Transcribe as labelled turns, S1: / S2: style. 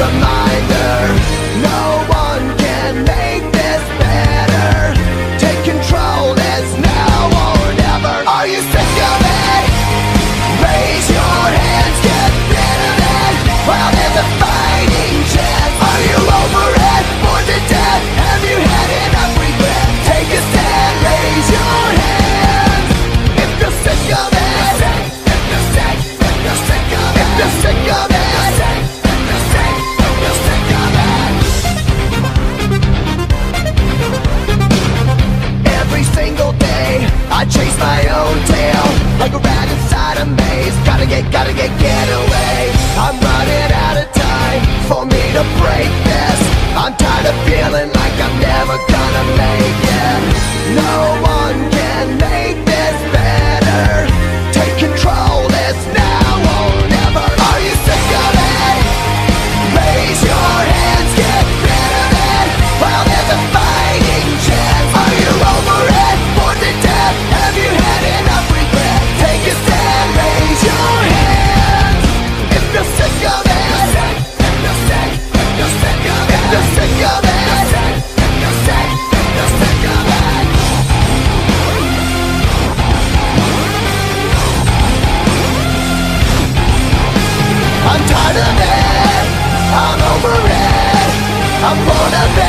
S1: reminder. No upon a